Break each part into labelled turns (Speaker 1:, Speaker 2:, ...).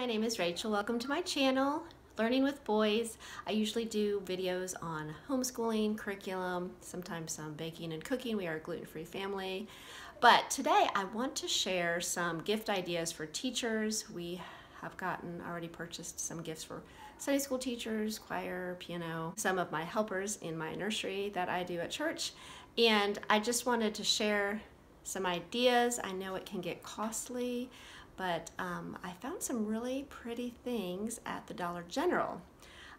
Speaker 1: my name is Rachel. Welcome to my channel, Learning with Boys. I usually do videos on homeschooling, curriculum, sometimes some baking and cooking. We are a gluten-free family. But today I want to share some gift ideas for teachers. We have gotten, already purchased some gifts for Sunday school teachers, choir, piano, some of my helpers in my nursery that I do at church. And I just wanted to share some ideas. I know it can get costly, but um, I found some really pretty things at the Dollar General.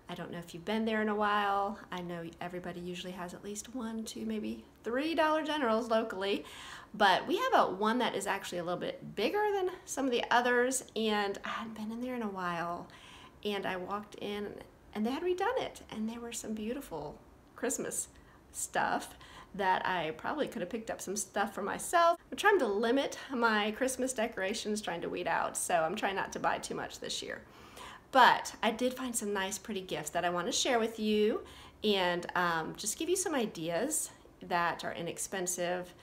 Speaker 1: I don't know if you've been there in a while. I know everybody usually has at least one, two, maybe three Dollar Generals locally, but we have a one that is actually a little bit bigger than some of the others, and I hadn't been in there in a while. And I walked in, and they had redone it, and there were some beautiful Christmas stuff that I probably could have picked up some stuff for myself. I'm trying to limit my Christmas decorations, trying to weed out, so I'm trying not to buy too much this year. But I did find some nice pretty gifts that I want to share with you and um, just give you some ideas that are inexpensive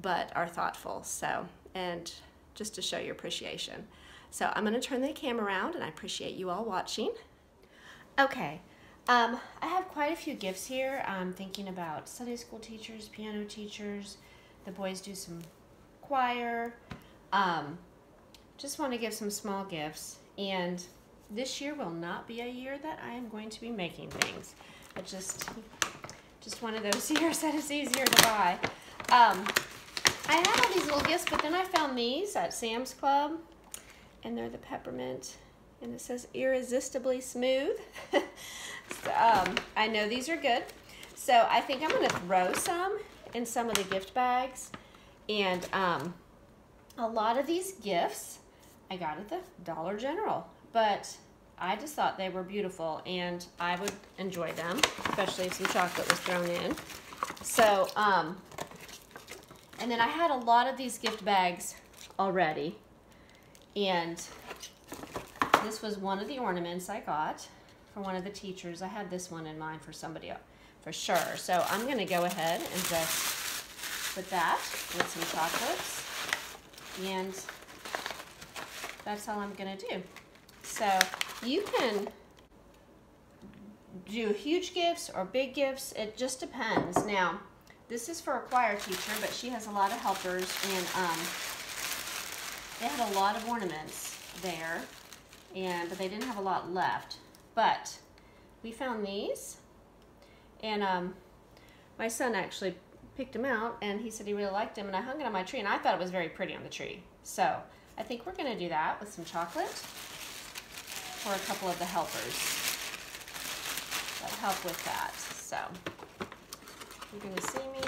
Speaker 1: but are thoughtful. So, and just to show your appreciation. So I'm going to turn the camera around and I appreciate you all watching. Okay, um, I have quite a few gifts here. I'm thinking about Sunday school teachers, piano teachers. The boys do some choir. Um, just want to give some small gifts. And this year will not be a year that I am going to be making things. I just, just one of those years that is easier to buy. Um, I had all these little gifts, but then I found these at Sam's Club. And they're the peppermint. And it says irresistibly smooth. um, I know these are good. So I think I'm going to throw some in some of the gift bags. And um, a lot of these gifts I got at the Dollar General. But I just thought they were beautiful and I would enjoy them, especially if some chocolate was thrown in. So, um, and then I had a lot of these gift bags already. And this was one of the ornaments I got for one of the teachers. I had this one in mind for somebody for sure. So I'm going to go ahead and just put that with some chocolates. And that's all I'm going to do. So you can do huge gifts or big gifts. It just depends. Now, this is for a choir teacher, but she has a lot of helpers, and um, they had a lot of ornaments there, and but they didn't have a lot left. But we found these, and um, my son actually picked them out, and he said he really liked them, and I hung it on my tree, and I thought it was very pretty on the tree. So I think we're going to do that with some chocolate for a couple of the helpers that help with that. So you're to see me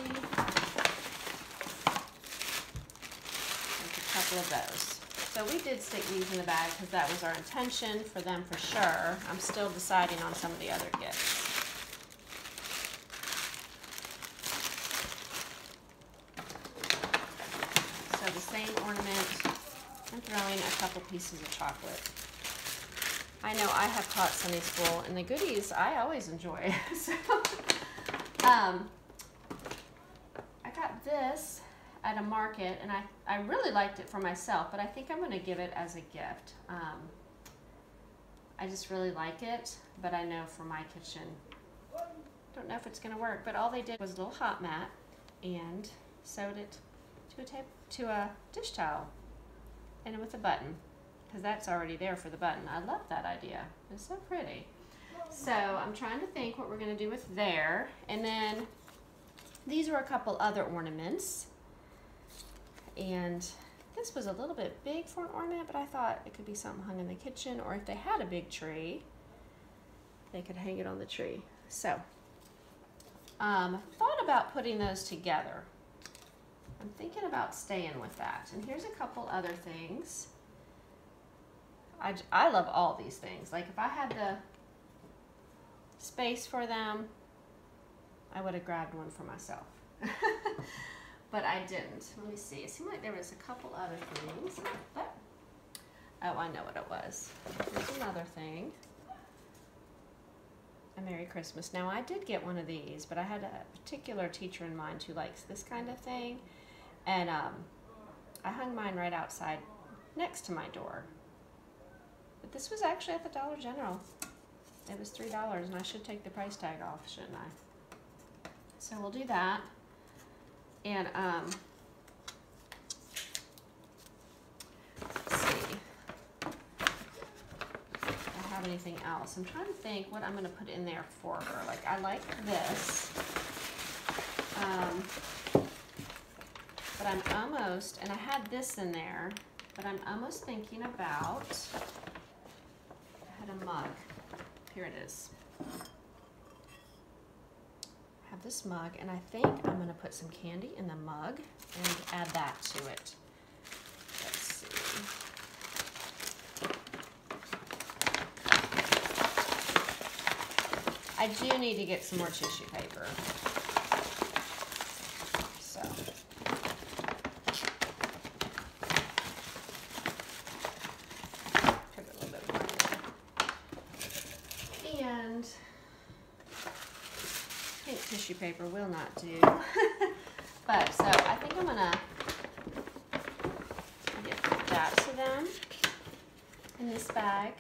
Speaker 1: with a couple of those. So we did stick these in the bag because that was our intention for them for sure. I'm still deciding on some of the other gifts. So the same ornament and throwing a couple pieces of chocolate. I know I have taught Sunday school and the goodies I always enjoy. so, um, I got this at a market, and I, I really liked it for myself, but I think I'm going to give it as a gift. Um, I just really like it, but I know for my kitchen, I don't know if it's going to work, but all they did was a little hot mat and sewed it to a, tape, to a dish towel and with a button because that's already there for the button. I love that idea. It's so pretty. So I'm trying to think what we're going to do with there. And then these were a couple other ornaments. And this was a little bit big for an ornament, but I thought it could be something hung in the kitchen, or if they had a big tree, they could hang it on the tree. So, um, thought about putting those together. I'm thinking about staying with that. And here's a couple other things. I, I love all these things. Like if I had the space for them, I would have grabbed one for myself. but I didn't. Let me see. It seemed like there was a couple other things. But, oh, I know what it was. Here's another thing. A Merry Christmas. Now, I did get one of these, but I had a particular teacher in mind who likes this kind of thing. And um, I hung mine right outside next to my door. But this was actually at the Dollar General. It was $3 and I should take the price tag off, shouldn't I? So we'll do that. And um, see. I have anything else. I'm trying to think what I'm going to put in there for her. Like I like this. Um, but I'm almost, and I had this in there, but I'm almost thinking about, I had a mug. Here it is. Have this mug, and I think I'm gonna put some candy in the mug and add that to it. Let's see. I do need to get some more tissue paper. So. Put a little bit more in there. And paper will not do. but so I think I'm gonna give that to them in this bag.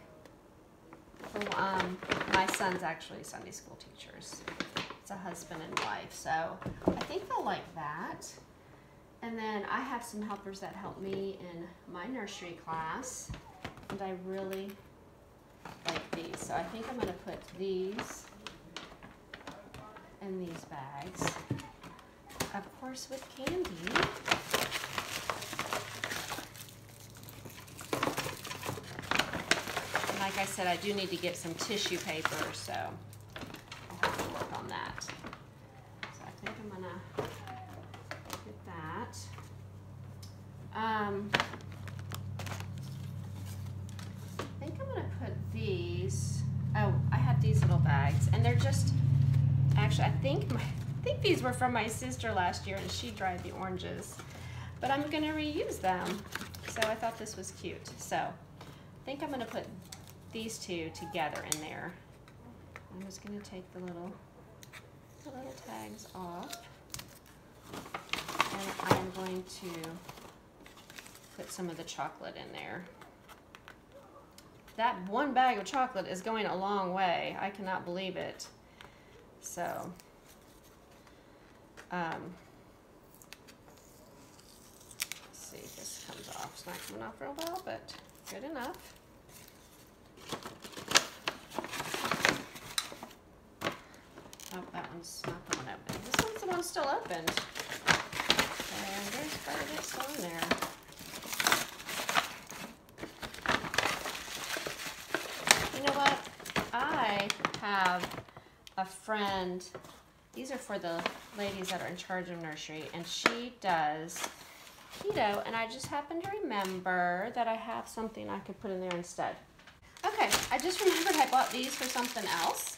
Speaker 1: For, um, my son's actually Sunday school teachers. It's a husband and wife, so I think they'll like that. And then I have some helpers that help me in my nursery class, and I really like these. So I think I'm gonna put these in these bags. Of course with candy. And like I said, I do need to get some tissue paper, so I'll have to work on that. So I think I'm gonna get that. Um, I think I'm gonna put these, oh, I have these little bags, and they're just, actually, I think my, I think these were from my sister last year, and she dried the oranges. But I'm gonna reuse them, so I thought this was cute. So, I think I'm gonna put these two together in there. I'm just gonna take the little, the little tags off. And I'm going to put some of the chocolate in there. That one bag of chocolate is going a long way. I cannot believe it. So, um, see if this comes off. It's not coming off real well, but good enough. Oh, that one's not the one open. This one's the one still opened. And there's a bit still in there. You know what? I have a friend, these are for the ladies that are in charge of nursery, and she does keto, and I just happened to remember that I have something I could put in there instead. Okay, I just remembered I bought these for something else.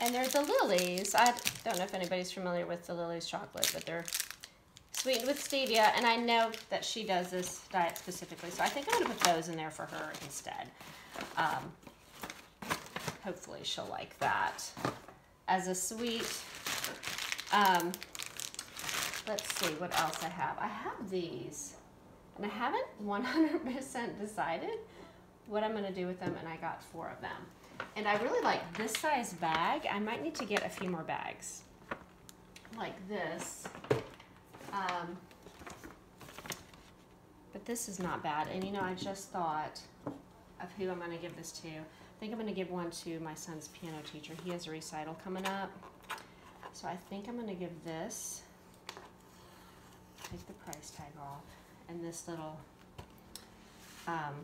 Speaker 1: And they're the Lily's. I don't know if anybody's familiar with the Lily's chocolate, but they're sweetened with stevia. And I know that she does this diet specifically, so I think I'm gonna put those in there for her instead. Um, hopefully she'll like that. As a sweet, um, let's see what else I have. I have these, and I haven't 100% decided what I'm gonna do with them, and I got four of them. And I really like this size bag. I might need to get a few more bags like this. Um, but this is not bad. And you know, I just thought of who I'm going to give this to. I think I'm going to give one to my son's piano teacher. He has a recital coming up. So I think I'm going to give this, take the price tag off, and this little um,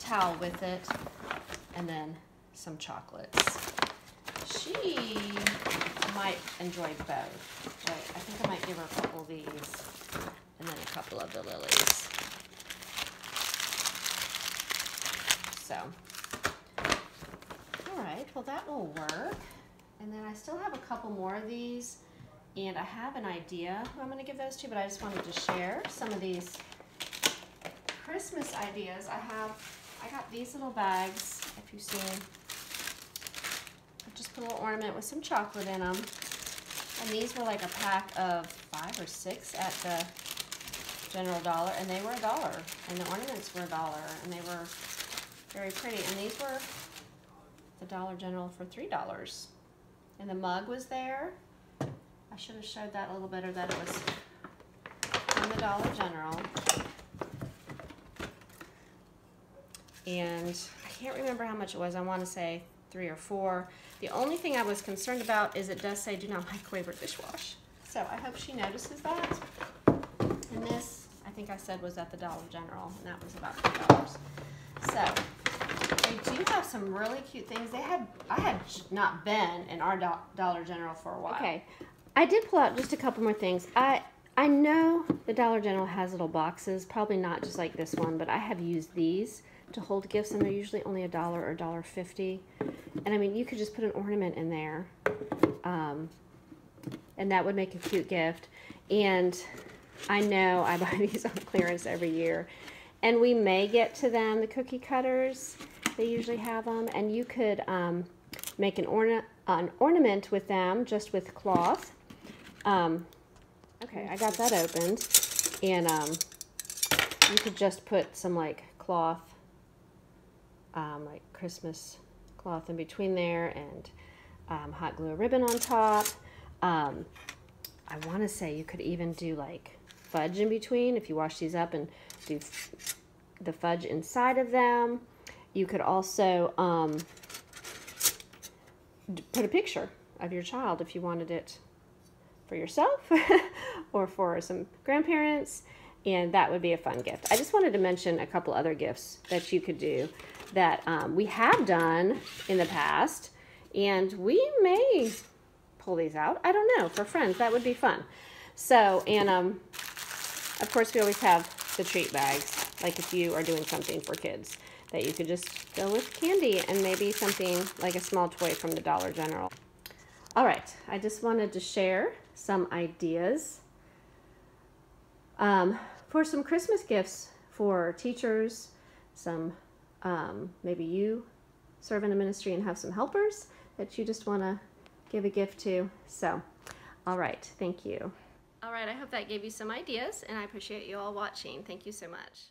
Speaker 1: towel with it, and then some chocolates. She might enjoy both, but I think I might give her a couple of these and then a couple of the Lily's. So, all right, well that will work. And then I still have a couple more of these and I have an idea who I'm gonna give those to, but I just wanted to share some of these Christmas ideas. I have, I got these little bags, if you see seen. I just put a little ornament with some chocolate in them. And these were like a pack of five or six at the General Dollar, and they were a dollar, and the ornaments were a dollar, and they were very pretty. And these were the Dollar General for three dollars. And the mug was there. I should have showed that a little better that it was from the Dollar General. And I can't remember how much it was. I want to say three or four. The only thing I was concerned about is it does say do not microwave or dishwash. So I hope she notices that. And this, I think I said was at the Dollar General, and that was about $3. So some really cute things. They had, I had not been in our Do Dollar General for a while. Okay, I did pull out just a couple more things. I I know the Dollar General has little boxes, probably not just like this one, but I have used these to hold gifts, and they're usually only a dollar or a dollar fifty. And I mean, you could just put an ornament in there, um, and that would make a cute gift. And I know I buy these on clearance every year, and we may get to them. The cookie cutters, they usually have them, and you could um, make an orna an ornament with them just with cloth. Um, okay, I got that opened, and um, you could just put some like cloth um, like Christmas cloth in between there and um, hot glue ribbon on top. Um, I want to say you could even do like fudge in between if you wash these up and do the fudge inside of them. You could also um, put a picture of your child if you wanted it for yourself or for some grandparents and that would be a fun gift. I just wanted to mention a couple other gifts that you could do that um, we have done in the past, and we may pull these out. I don't know, for friends, that would be fun. So, and um, of course, we always have the treat bags, like if you are doing something for kids, that you could just go with candy and maybe something like a small toy from the Dollar General. All right, I just wanted to share some ideas um, for some Christmas gifts for teachers, some um, maybe you serve in a ministry and have some helpers that you just want to give a gift to. So, all right, thank you. All right, I hope that gave you some ideas, and I appreciate you all watching. Thank you so much.